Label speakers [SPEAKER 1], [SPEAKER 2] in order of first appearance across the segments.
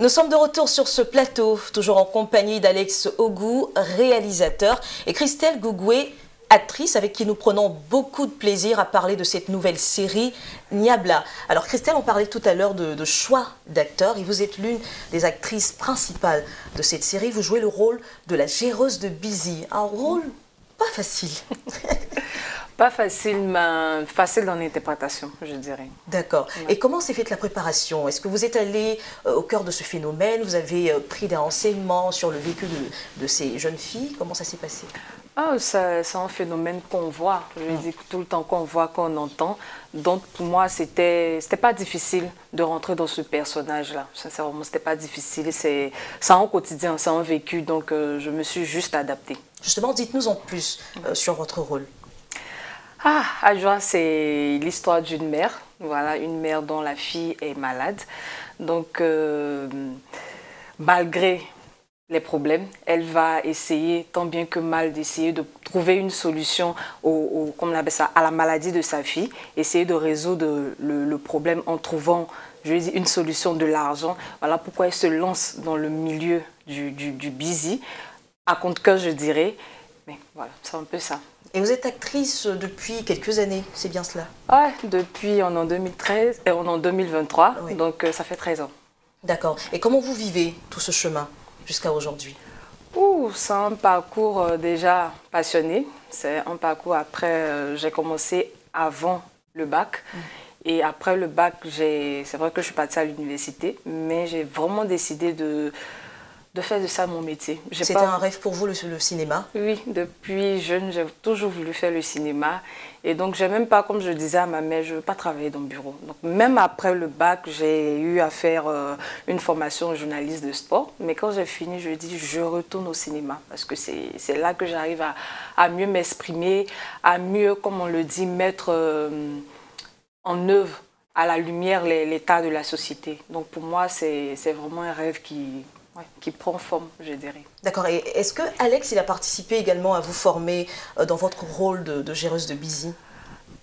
[SPEAKER 1] Nous sommes de retour sur ce plateau, toujours en compagnie d'Alex Ogou, réalisateur, et Christelle Gougoué, actrice avec qui nous prenons beaucoup de plaisir à parler de cette nouvelle série Niabla. Alors Christelle, on parlait tout à l'heure de, choix d'acteurs et vous êtes l'une des actrices principales de cette série. Vous jouez le rôle de la géreuse de Busy, un rôle pas facile.
[SPEAKER 2] Pas facile, mais facile dans l'interprétation, je dirais.
[SPEAKER 1] D'accord. Et comment s'est faite la préparation? Est-ce que vous êtes allé euh, au cœur de ce phénomène? Vous avez euh, pris des renseignements sur le vécu de, ces jeunes filles? Comment ça s'est passé?
[SPEAKER 2] Ah, C'est un phénomène qu'on voit. Je dis tout le temps qu'on voit, qu'on entend. Donc pour moi, c'était c'était pas difficile de rentrer dans ce personnage-là. Sincèrement, c'était pas difficile. C'est un quotidien, c'est un vécu. Donc euh, je me suis juste adaptée.
[SPEAKER 1] Justement, dites-nous en plus sur votre rôle.
[SPEAKER 2] Ah, Adjoa, c'est l'histoire d'une mère, voilà, une mère dont la fille est malade. Donc, euh, malgré les problèmes, elle va essayer, tant bien que mal, d'essayer de trouver une solution au, on appelle ça, à la maladie de sa fille, essayer de résoudre le, problème en trouvant, je dire, une solution de l'argent. Voilà pourquoi elle se lance dans le milieu du, du, du busy, à compte que je dirais. Mais voilà, c'est un peu ça.
[SPEAKER 1] Et vous êtes actrice depuis quelques années, c'est bien cela?
[SPEAKER 2] Oui, depuis en 2013, et en 2023, donc euh, ça fait 13 ans.
[SPEAKER 1] D'accord. Et comment vous vivez tout ce chemin jusqu'à aujourd'hui?
[SPEAKER 2] C'est un parcours euh, déjà passionné. C'est un parcours après, euh, j'ai commencé avant le bac. Mm. Et après le bac, c'est vrai que je suis partie à l'université, mais j'ai vraiment décidé de, de faire de ça mon métier.
[SPEAKER 1] C'était un rêve pour vous, le, cinéma
[SPEAKER 2] Oui, depuis jeune, j'ai toujours voulu faire le cinéma. Et donc, j'ai même pas, comme je disais à ma mère, je ne veux pas travailler dans le bureau. Donc, même après le bac, j'ai eu à faire euh, une formation journaliste de sport. Mais quand j'ai fini, je dis, je retourne au cinéma. Parce que c'est là que j'arrive à, à, mieux m'exprimer, à mieux, comme on le dit, mettre euh, en œuvre à la lumière l'état de la société. Donc, pour moi, c'est vraiment un rêve qui qui prend forme, je dirais.
[SPEAKER 1] D'accord. Et est-ce que Alex, il a participé également à vous former euh, dans votre rôle de, de géreuse de Busy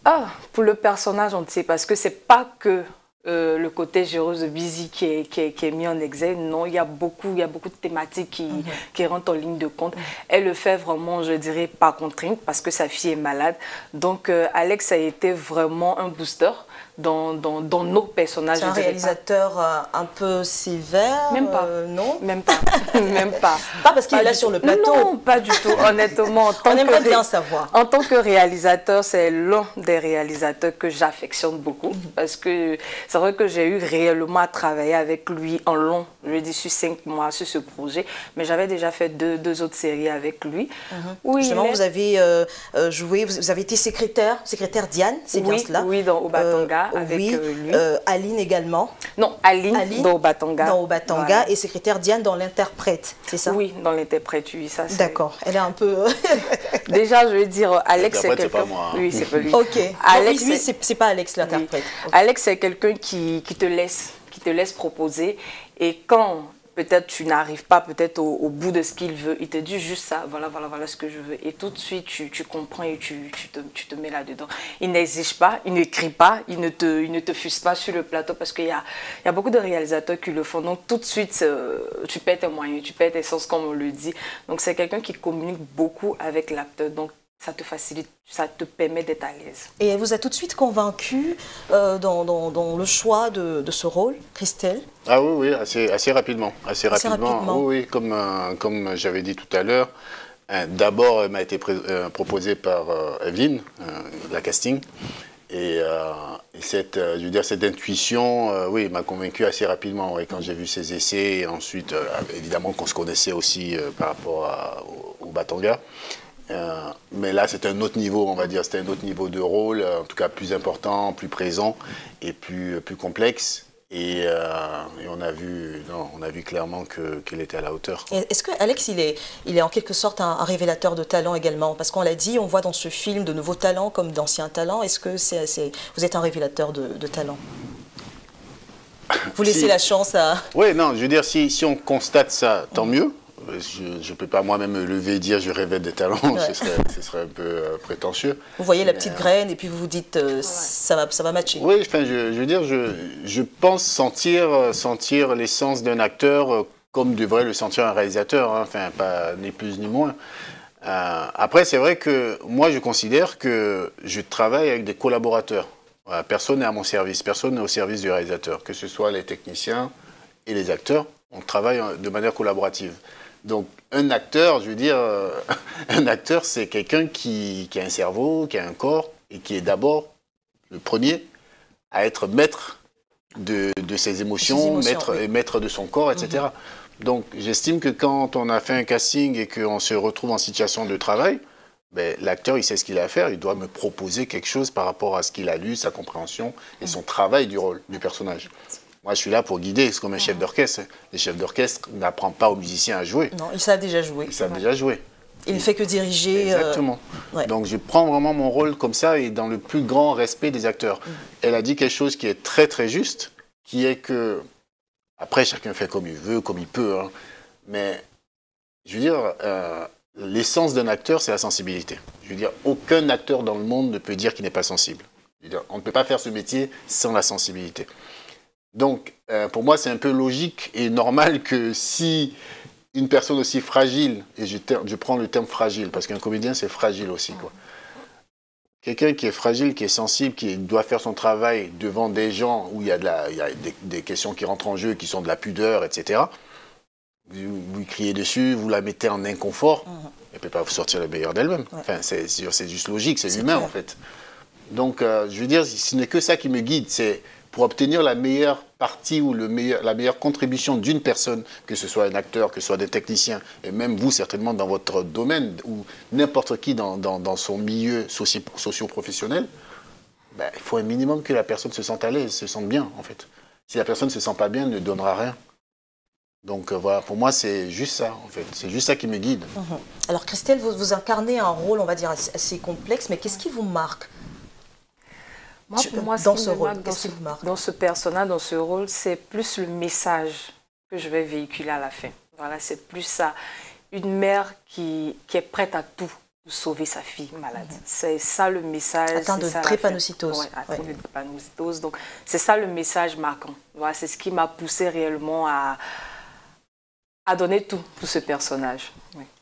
[SPEAKER 2] Ah, pour le personnage, on ne sait, parce que c'est pas que euh, le côté géreuse de Busy qui est, qui, est, mis en exergue. Non, il y a beaucoup, il y a beaucoup de thématiques qui, mhm. qui rentrent en ligne de compte. Elle le fait vraiment, je dirais, pas contrainte, parce que sa fille est malade. Donc, euh, Alex a été vraiment un booster dans, dans, dans nos personnages.
[SPEAKER 1] C'est un réalisateur euh, un peu sévère
[SPEAKER 2] Même pas.
[SPEAKER 1] Euh, non
[SPEAKER 2] Même pas. Même pas.
[SPEAKER 1] Pas parce qu'il est là sur le plateau.
[SPEAKER 2] Non, pas du tout. Honnêtement,
[SPEAKER 1] on aimerait bien savoir.
[SPEAKER 2] En tant que réalisateur, c'est l'un des réalisateurs que j'affectionne beaucoup mhm. parce que c'est vrai que j'ai eu réellement à travailler avec lui en long. Je lui ai dit sur cinq mois sur ce projet, mais j'avais déjà fait deux, deux, autres séries avec lui.
[SPEAKER 1] Mhm. Oui, Justement, vous avez euh, joué, vous avez été secrétaire, secrétaire Diane, c'est bien cela
[SPEAKER 2] Oui, dans Obatonga avec oui, euh, lui.
[SPEAKER 1] Euh, Aline également.
[SPEAKER 2] Non, Aline, Aline dans Obatanga.
[SPEAKER 1] Dans Obatanga et secrétaire Diane dans l'interprète, c'est ça
[SPEAKER 2] Oui, dans l'interprète, oui. ça.
[SPEAKER 1] D'accord, elle est un peu...
[SPEAKER 2] Déjà, je veux dire, Alex c'est quelqu'un...
[SPEAKER 3] Hein.
[SPEAKER 2] Oui, c'est pas lui.
[SPEAKER 1] Ok,
[SPEAKER 2] Alex,
[SPEAKER 1] lui, c'est pas Alex l'interprète.
[SPEAKER 2] Alex, c'est quelqu'un qui, qui te laisse qui te laisse proposer et quand peut-être tu n'arrives pas peut-être au, bout de ce qu'il veut. Il te dit juste ça, voilà, voilà, voilà ce que je veux. Et tout de suite, tu, tu comprends et tu, tu, te, tu te mets là-dedans. Il n'exige pas, il n'écrit pas, il ne, te, il ne te fuse pas sur le plateau parce qu'il y a, y a beaucoup de réalisateurs qui le font. Donc tout de suite, euh, tu perds tes moyens, tu perds tes sens comme on le dit. Donc c'est quelqu'un qui communique beaucoup avec l'acteur. Donc ça te facilite, ça te permet d'être à l'aise.
[SPEAKER 1] Et elle vous a tout de suite convaincu euh, dans, dans, le choix de, de, ce rôle, Christelle?
[SPEAKER 3] Ah oui, oui, assez, assez rapidement. Assez, rapidement. Oui, comme, euh, comme j'avais dit tout à l'heure, euh, d'abord, elle m'a été proposée par Evelyne, la casting. Et, cette, je veux dire, cette intuition, oui, m'a convaincu assez rapidement. quand j'ai vu ses essais, et ensuite, évidemment qu'on se connaissait aussi par rapport à, au, au Batanga. Euh, mais là, c'est un autre niveau, on va dire. C'était un autre niveau de rôle, en tout cas plus important, plus présent et plus, plus complexe. Et, euh, on, a vu, non, on a vu clairement qu'il était à la hauteur.
[SPEAKER 1] Est-ce que Alex, il est, il est en quelque sorte un, révélateur de talent également? Parce qu'on l'a dit, on voit dans ce film de nouveaux talents comme d'anciens talents. Est-ce que c'est, vous êtes un révélateur de, de talent? Vous laissez la chance à...
[SPEAKER 3] Oui, non, je veux dire, si, si on constate ça, tant mieux Je ne peux pas moi-même me lever et dire je rêvais des talents, ce, serait, un peu euh, prétentieux.
[SPEAKER 1] Vous voyez la petite graine et puis vous vous dites ça, va, ça va matcher.
[SPEAKER 3] Oui, enfin, je, veux dire, je, je pense sentir, sentir l'essence d'un acteur comme devrait le sentir un réalisateur, hein, enfin, pas ni plus ni moins. après, c'est vrai que moi, je considère que je travaille avec des collaborateurs. personne n'est à mon service, personne n'est au service du réalisateur, que ce soit les techniciens et les acteurs on travaille de manière collaborative. Donc, un acteur, je veux dire, euh, un acteur, c'est quelqu'un qui, a un cerveau, qui a un corps, et qui est d'abord le premier à être maître de, ses émotions, maître, de son corps, etc. Mhm. Donc, j'estime que quand on a fait un casting et qu'on se retrouve en situation de travail, ben, l'acteur, il sait ce qu'il a à faire, il doit me proposer quelque chose par rapport à ce qu'il a lu, sa compréhension et son travail du rôle, du personnage. Moi, je suis là pour guider, c'est comme un chef d'orchestre. Les chefs d'orchestre n'apprennent pas aux musiciens à jouer.
[SPEAKER 1] Non, ils savent déjà jouer.
[SPEAKER 3] Ils savent déjà jouer.
[SPEAKER 1] Il ne fait que diriger.
[SPEAKER 3] Euh, Exactement. Donc je prends vraiment mon rôle comme ça et dans le plus grand respect des acteurs. Mhm. Elle a dit quelque chose qui est très très juste, qui est que, après chacun fait comme il veut, comme il peut, hein. mais je veux dire, euh, l'essence d'un acteur, c'est la sensibilité. Je veux dire, aucun acteur dans le monde ne peut dire qu'il n'est pas sensible. Dire, on ne peut pas faire ce métier sans la sensibilité. Donc, euh, pour moi, c'est un peu logique et normal que si une personne aussi fragile, et je, je prends le terme fragile, parce qu'un comédien, c'est fragile aussi, quoi. Quelqu'un qui est fragile, qui est sensible, qui doit faire son travail devant des gens où il y a, de la, il y a des, questions qui rentrent en jeu, qui sont de la pudeur, etc. Vous, vous criez dessus, vous la mettez en inconfort, mhm. elle ne peut pas vous sortir le meilleur d'elle-même. Enfin, c'est juste logique, c'est humain en fait. Donc, euh, je veux dire, ce n'est que ça qui me guide, c'est pour obtenir la meilleure partie ou le meilleur, la meilleure contribution d'une personne, que ce soit un acteur, que ce soit des techniciens, et même vous certainement dans votre domaine, ou n'importe qui dans, dans, son milieu socio-professionnel, ben, il faut un minimum que la personne se sente à l'aise, se sente bien en fait. Si la personne ne se sent pas bien, elle ne donnera rien. Donc euh, voilà, pour moi, c'est juste ça, en fait. C'est juste ça qui me guide. Mhm.
[SPEAKER 1] Alors Christelle, vous incarnez un rôle, on va dire, assez complexe, mais qu'est-ce qui vous marque
[SPEAKER 2] moi, pour moi, dans ce rôle, dans ce, dans ce personnage, dans ce rôle, c'est plus le message que je vais véhiculer à la fin. Voilà, c'est plus ça. Une mère qui, qui, est prête à tout pour sauver sa fille malade. Mhm. C'est ça le message.
[SPEAKER 1] Atteinte de drépanocytose.
[SPEAKER 2] Oui, atteinte de drépanocytose. Donc, c'est ça le message marquant. Voilà, c'est ce qui m'a poussé réellement à, à donner tout pour ce personnage.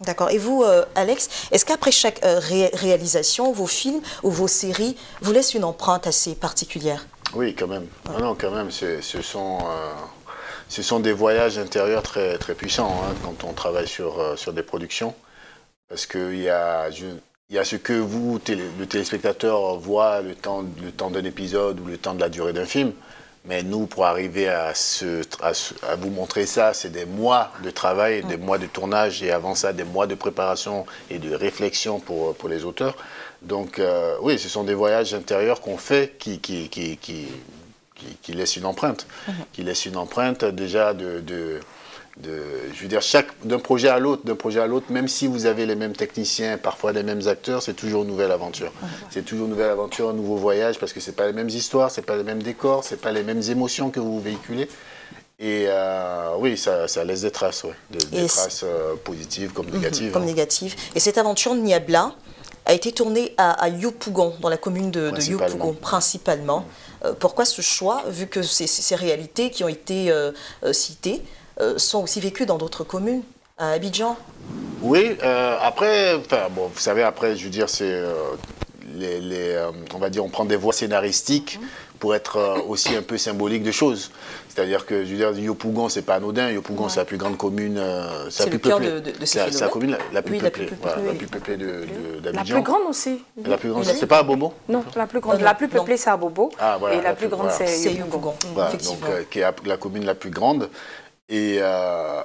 [SPEAKER 1] D'accord. Et vous, euh, Alex, est-ce qu'après chaque euh, réalisation, vos films ou vos séries vous laissent une empreinte assez particulière?
[SPEAKER 3] Oui, quand même. Ah non, quand même. Ce sont, euh, ce sont des voyages intérieurs très, très puissants hein, quand on travaille sur, sur des productions. Parce qu'il y a, il y a ce que vous, le téléspectateur, voit le temps, le temps d'un épisode ou le temps de la durée d'un film. Mais nous, pour arriver à, à, vous montrer ça, c'est des mois de travail, des mois de tournage et avant ça, des mois de préparation et de réflexion pour, pour les auteurs. Donc euh, oui, ce sont des voyages intérieurs qu'on fait qui, qui, qui, qui, laissent une empreinte. Mhm. Qui laissent une empreinte déjà de je veux dire, chaque, d'un projet à l'autre, d'un projet à l'autre, même si vous avez les mêmes techniciens, parfois les mêmes acteurs, c'est toujours une nouvelle aventure. C'est toujours une nouvelle aventure, un nouveau voyage, parce que c'est pas les mêmes histoires, c'est pas les mêmes décors, c'est pas les mêmes émotions que vous véhiculez. Et euh, oui, ça, ça, laisse des traces, des traces euh, positives comme mhm, négatives.
[SPEAKER 1] comme hein. négatives. Et cette aventure de Niabla a été tournée à, à Yopougon, dans la commune de, de Yopougon, principalement. Euh, pourquoi ce choix, vu que c'est ces réalités qui ont été citées euh, sont aussi vécus dans d'autres communes, à Abidjan
[SPEAKER 3] Oui, euh, après, bon, vous savez, après, je veux dire, c'est euh, les, on va dire, on prend des voies scénaristiques pour être aussi un peu symbolique de choses. C'est-à-dire que, je veux dire, Yopougon, c'est pas anodin. Yopougon, c'est la plus grande commune.
[SPEAKER 1] c'est la plus peuplée. De, de
[SPEAKER 3] c'est la, commune la, plus peuplée. La plus peuplée, d'Abidjan.
[SPEAKER 2] La plus grande aussi.
[SPEAKER 3] La plus grande, c'est pas à Bobo
[SPEAKER 2] Non, la plus grande. La plus peuplée, c'est à Bobo. Ah, voilà, et la, plus, grande, c'est Yopougon.
[SPEAKER 3] Voilà, donc, qui est la commune la plus grande. Et, euh,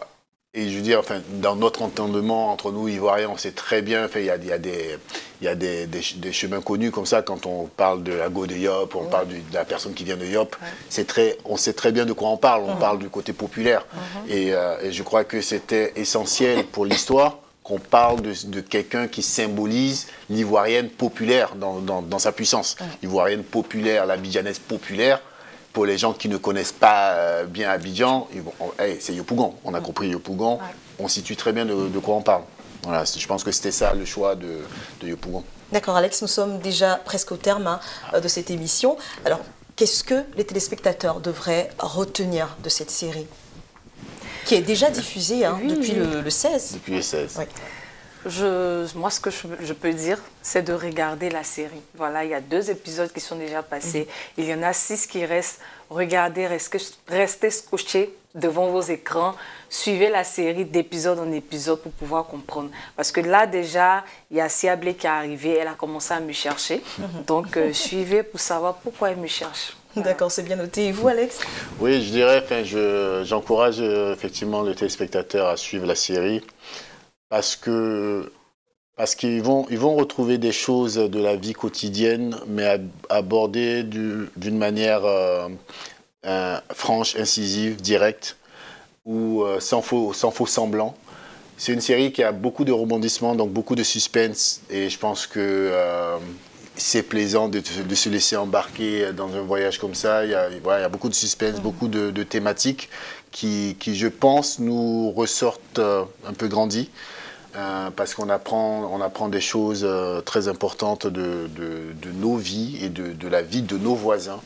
[SPEAKER 3] et je veux dire, enfin, dans notre entendement entre nous, Ivoiriens, on sait très bien, il y a, y a, des, y a des, des, chemins connus comme ça, quand on parle de la go de Yop, on parle de la personne qui vient de Yop, c'est très, on sait très bien de quoi on parle, on parle du côté populaire. et, euh, et, je crois que c'était essentiel pour l'histoire qu'on parle de, de quelqu'un qui symbolise l'ivoirienne populaire dans, dans, dans, sa puissance. L'ivoirienne populaire, la bijanaise populaire, pour les gens qui ne connaissent pas bien Abidjan, c'est Yopougon. On a compris Yopougon. On situe très bien de, quoi on parle. Voilà, je pense que c'était ça le choix de, de Yopougon.
[SPEAKER 1] D'accord, Alex, nous sommes déjà presque au terme hein, de cette émission. Alors, qu'est-ce que les téléspectateurs devraient retenir de cette série? Qui est déjà diffusée hein, depuis Le, 16
[SPEAKER 3] Depuis le 16. Oui.
[SPEAKER 2] Je, moi, ce que je, peux dire, c'est de regarder la série. Voilà, il y a deux épisodes qui sont déjà passés. Mhm. Il y en a six qui restent. Regardez, restez, restez scotchés devant vos écrans. Suivez la série d'épisode en épisode pour pouvoir comprendre. Parce que là, déjà, il y a Siablé qui est arrivée. Elle a commencé à me chercher. Mhm. Donc, euh, suivez pour savoir pourquoi elle me cherche.
[SPEAKER 1] D'accord, c'est bien noté. Et vous, Alex?
[SPEAKER 3] Oui, je dirais, j'encourage euh, effectivement les téléspectateurs à suivre la série parce que parce qu'ils vont, ils vont retrouver des choses de la vie quotidienne, mais abordées d'une manière euh, euh, franche, incisive, directe, ou euh, sans, faux, sans faux semblant. C'est une série qui a beaucoup de rebondissements, donc beaucoup de suspense, et je pense que c'est plaisant de, se laisser embarquer dans un voyage comme ça. Il y a, il y a beaucoup de suspense, mmh. beaucoup de, thématiques qui, qui, je pense, nous ressortent un peu grandis. Euh, parce qu'on apprend, on apprend des choses euh, très importantes de, nos vies et de, de, la vie de nos voisins.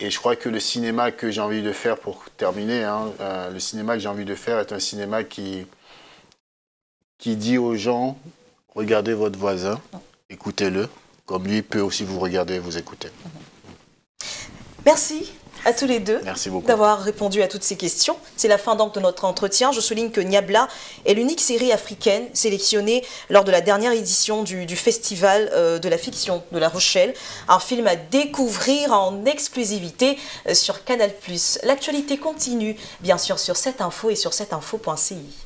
[SPEAKER 3] Et je crois que le cinéma que j'ai envie de faire, pour terminer, hein, euh, le cinéma que j'ai envie de faire est un cinéma qui, qui dit aux gens, regardez votre voisin, écoutez-le, comme lui peut aussi vous regarder et vous écouter.
[SPEAKER 1] Merci à tous les deux
[SPEAKER 3] d'avoir
[SPEAKER 1] répondu à toutes ces questions. C'est la fin donc de notre entretien. Je souligne que Niabla est l'unique série africaine sélectionnée lors de la dernière édition du, Festival euh, de la fiction de La Rochelle. Un film à découvrir en exclusivité euh, sur Canal+. L'actualité continue, bien sûr, sur cette info et sur cette info.ci.